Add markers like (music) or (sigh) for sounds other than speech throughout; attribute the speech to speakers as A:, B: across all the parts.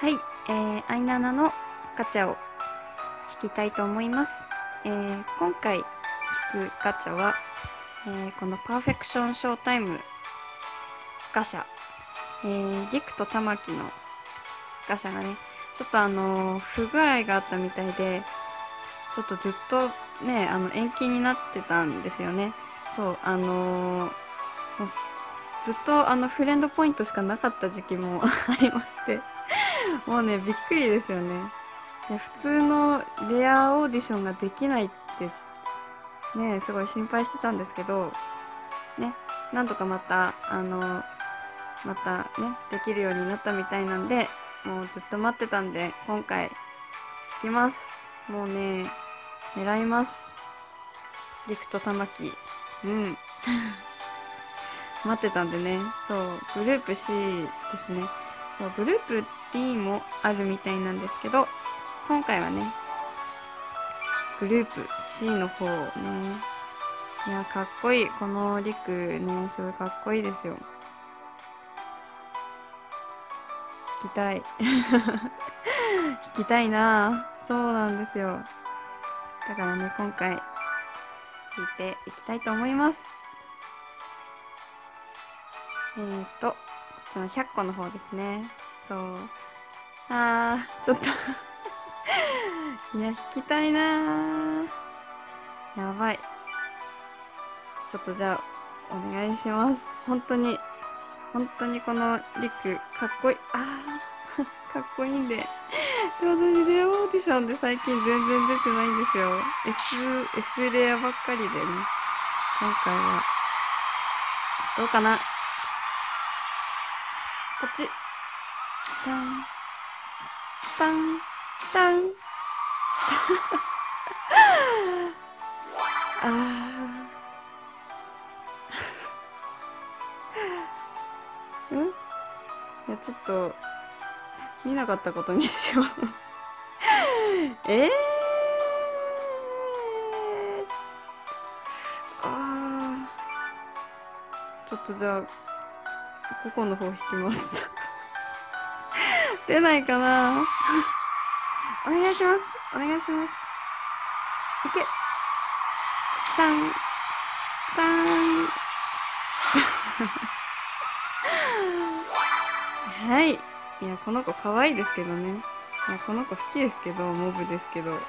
A: はい、えー、アイナナのガチャを引きたいと思います。えー、今回引くガチャは、えー、このパーフェクションショータイムガシャ、えー、リクと玉木のガシャがね、ちょっとあのー不具合があったみたいで、ちょっとずっとね、あの延期になってたんですよね。そう、あのーずっとあのフレンドポイントしかなかった時期も (laughs) ありまして、(laughs) もうね、びっくりですよね。で普通のレアオーディションができないって、ね、すごい心配してたんですけど、ね、なんとかまた、あの、またね、できるようになったみたいなんで、もうずっと待ってたんで、今回、弾きます。もうね、狙います。リクと玉木。うん。(laughs) 待ってたんでね、そう、グループ C ですね。そう、グループ D もあるみたいなんですけど、今回はね、グループ C の方をね、いや、かっこいい。このリクね、すごいかっこいいですよ。弾きたい。(laughs) 弾きたいなそうなんですよ。だからね、今回、弾いていきたいと思います。えーと、こっちの100個の方ですね。そう。あー、ちょっと (laughs) いや、弾きたいなー。やばい。ちょっとじゃあ、お願いします。本当に、本当にこのリク、かっこいい。あー、(laughs) かっこいいんで。で、私、レアオーディションで最近全然出てないんですよ。S、S レアばっかりでね。今回は、どうかな？こっち。タン。タン。タン。(laughs) あー。ん？いや、ちょっと、見なかったことにしよう。えー。あー。ちょっとじゃあ、ここの方引きます。(laughs) 出ないかなお願いします。お願いします。いけ。タン。タン。(laughs) はい。いや、この子可愛いですけどね。いや、この子好きですけど、モブですけど。いや、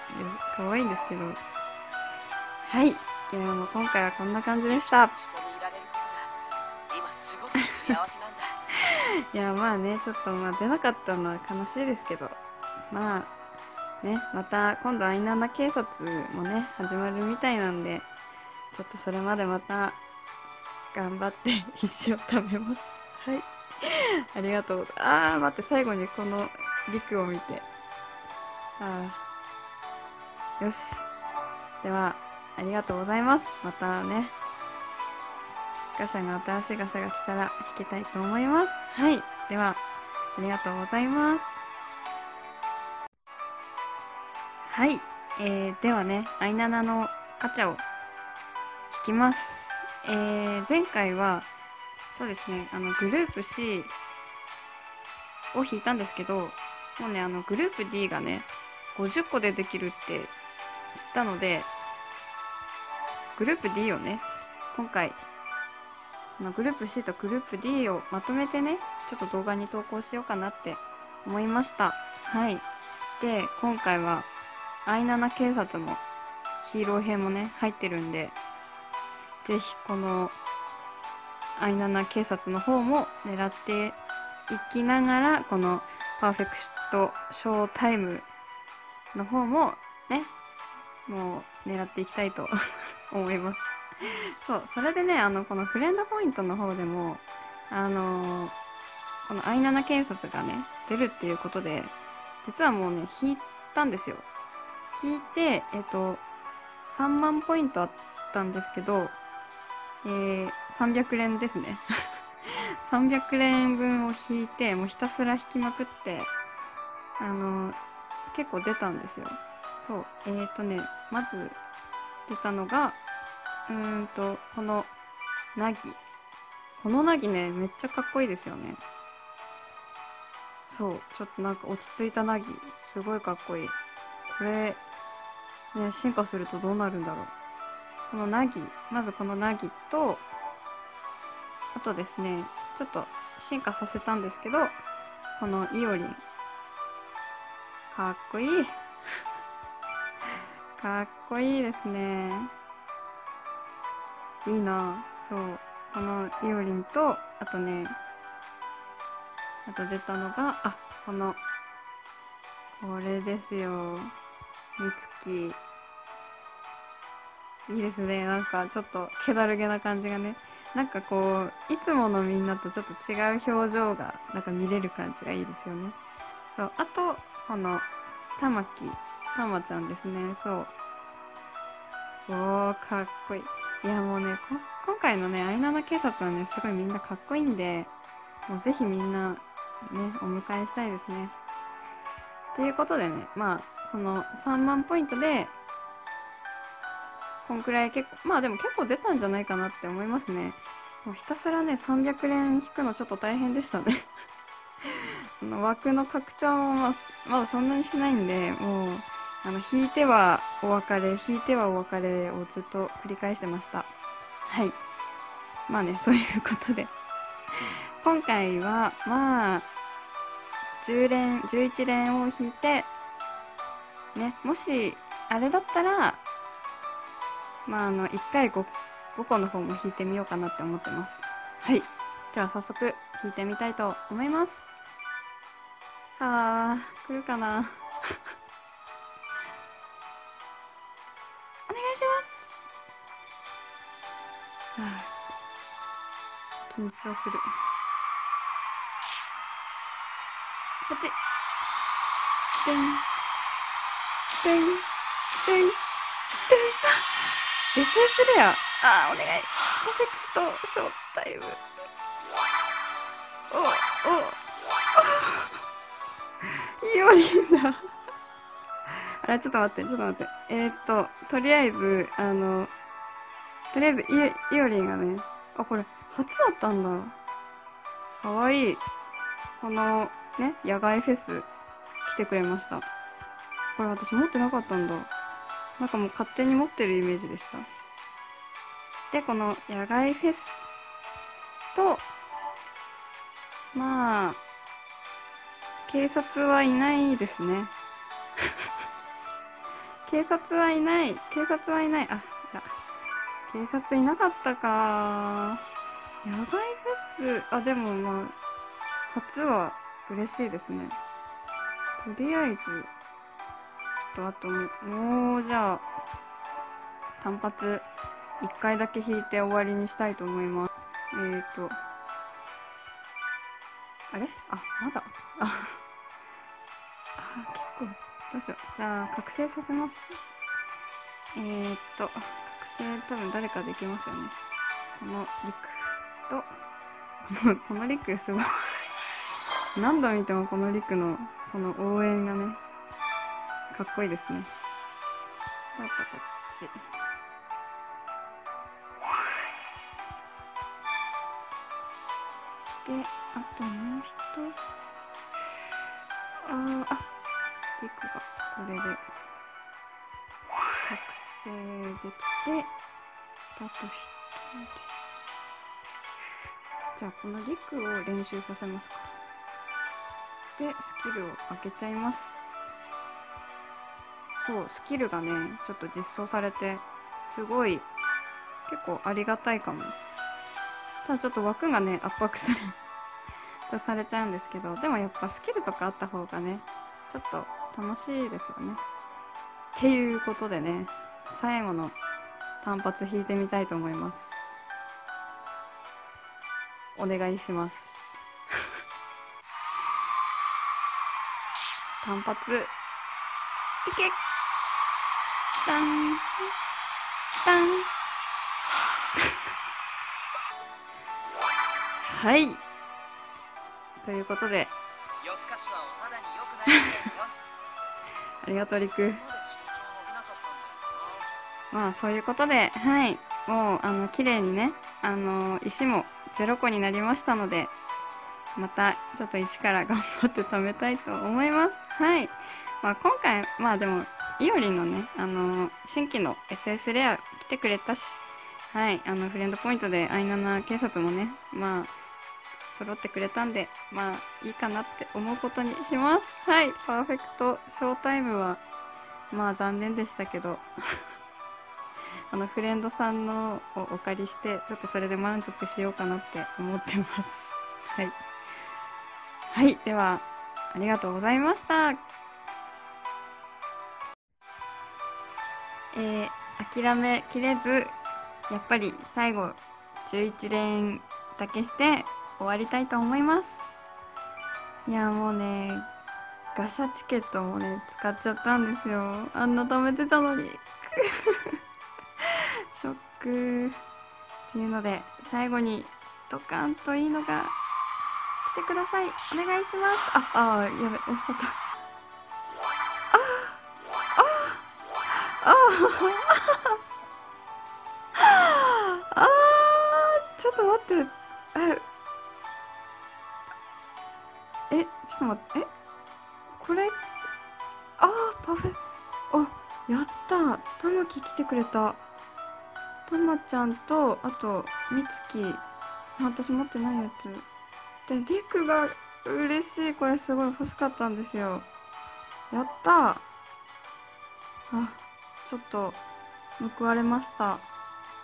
A: 可愛いんですけど。はい。いや、もう今回はこんな感じでした。(laughs)
B: い
A: やまあねちょっとまあ出なかったのは悲しいですけど。まあねまた今度アイナナ警察もね始まるみたいなんでちょっとそれまでまた頑張って (laughs) 石を食べます。はい。ありがとう。あー待って最後にこの陸を見て。あー。よし。ではありがとうございます。またね。ガシャが新しいガシャが来たら弾きたいと思います。はい。では、ありがとうございます。はい。えー、ではね、アイナナのガチャを引きます。えー、前回は、そうですね、あの、グループ C を引いたんですけど、もうね、あの、グループ D がね、50個でできるって知ったので、グループ D をね、今回、グループ C とグループ D をまとめてね、ちょっと動画に投稿しようかなって思いました。はい。で、今回は、アイナナ警察も、ヒーロー編もね、入ってるんで、ぜひこの、アイナナ警察の方も狙っていきながら、このパーフェクトショータイムの方もね、もう狙っていきたいと (laughs) 思います。そう、それでね、あの、このフレンドポイントの方でも、あのーこのアイナナ警察がね、出るっていうことで、実はもうね、引いたんですよ。引いて、えっと、3万ポイントあったんですけど、えー、300連ですね。(laughs) 300連分を引いて、もうひたすら引きまくって、あのー結構出たんですよ。そう、えーとね、まず出たのが、うーんと、この、ナギ。このナギね、めっちゃかっこいいですよね。そうちょっとなんか落ち着いたナギすごいかっこいい。これね進化するとどうなるんだろう。このナギまずこのナギとあとですねちょっと進化させたんですけどこのイオリン。かっこいい。(laughs) かっこいいですね。いいな。そう。このイオリンとあとねあと出たのがあこのこれですよ。みつきいいですね。なんかちょっと気だるげな感じがね。なんかこういつものみんなとちょっと違う表情がなんか見れる感じがいいですよね。そう。あとこの玉木。たまちゃんですね。そう。おーかっこいい。いやもうね今回のねアイナナ警察はねすごいみんなかっこいいんでもうぜひみんなねお迎えしたいですね。ということでねまあその3万ポイントでこんくらい結構まあでも結構出たんじゃないかなって思いますね。もうひたすらね300連引くのちょっと大変でしたね。(laughs) あの枠の拡張もまあまだそんなにしないんでもうあの引いてはお別れ引いてはお別れをずっと繰り返してました。はい。まあね (laughs) そういうことで。今回はまあ10連11連を引いてねもしあれだったらまああの1回 5, 5個の方も引いてみようかなって思ってます。はい。じゃあ早速引いてみたいと思います。あー来るかな。いします。はあ緊張する。こっち。てんてんてんてん。あ SS レアあお願い。パーフェクトショータイム。おおイオリンだあれちょっと待ってちょっと待って。えー、っととりあえずあのとりあえずイイオリンがねあこれ初だったんだ。かわいい。このね野外フェス来てくれました。これ私持ってなかったんだ。なんかもう勝手に持ってるイメージでした。でこの野外フェスとまあ警察はいないですね。警察はいない。警察はいない。あじゃ警察いなかったか。野外フェス？あでもまあ初は嬉しいですね。とりあえずとあともうじゃあ単発1回だけ弾いて終わりにしたいと思います。えーとあれ？あまだ？あ (laughs) あ結構どうしよう。じゃあ覚醒させます。えー、っと覚醒多分誰かできますよね。このリクとこのこのリクすごい。何度見てもこのリクのこの応援がねかっこいいですね。あとこっち。であともう一あーあリクがこれで覚醒できてだとしてじゃあこのリクを練習させますか。でスキルを開けちゃいます。そうスキルがねちょっと実装されてすごい結構ありがたいかも。ただちょっと枠がね圧迫され (laughs) されちゃうんですけどでもやっぱスキルとかあった方がねちょっと楽しいですよね。っていうことでね最後の単発弾いてみたいと思います。お願いします。単発いけ。タンタン。はい。ということで。
B: 夜更かしはお肌に良くない。
A: ありがとうりくまあそういうことではい。もうあの綺麗にねあの石も0個になりましたのでまたちょっと一から頑張って貯めたいと思います。はい、まあ、今回まあでもいおりんのねあの新規の SS レア来てくれたしはい。あのフレンドポイントでアイナナ警察もねまあ揃ってくれたんでまあいいかなって思うことにします。はいパーフェクトショータイムはまあ残念でしたけど (laughs) あのフレンドさんのをお借りしてちょっとそれで満足しようかなって思ってます。(laughs) はい。はいではありがとうございました。えー、諦めきれずやっぱり最後11連だけして終わりたいと思います。いやもうねガシャチケットもね使っちゃったんですよ。あんな貯めてたのに。(laughs) ショックっていうので最後にドカンといいのが来てください。お願いします。ああやべ押しちゃった。あああああちょっと待って。えっと待って。えこれあーパフェ。あやった。たまき来てくれた。たまちゃんとあとみつき私持ってないやつ。でリクが嬉しい。これすごい欲しかったんですよ。やった。あちょっと報われました。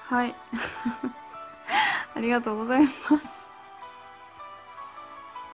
A: はい。(laughs) ありがとうございます。